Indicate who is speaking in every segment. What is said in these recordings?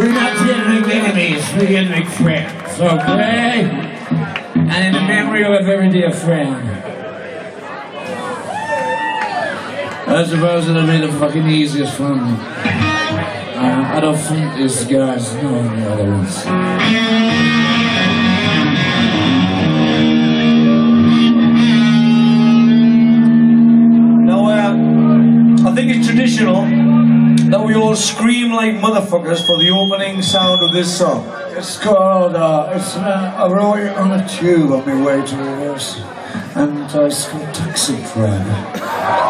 Speaker 1: We're not to enemies, we're make friends, okay? And in the memory of a very dear friend. I suppose it'll be the fucking easiest for me. Uh, I don't think these guys know any other ones.
Speaker 2: Now, uh, I think it's traditional we all scream like motherfuckers for the opening sound of this song.
Speaker 3: It's called, uh, it's, uh, I wrote it on a tube on my way to rehearse, and uh, it's called Taxi Driver.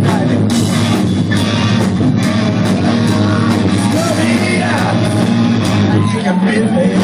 Speaker 1: can be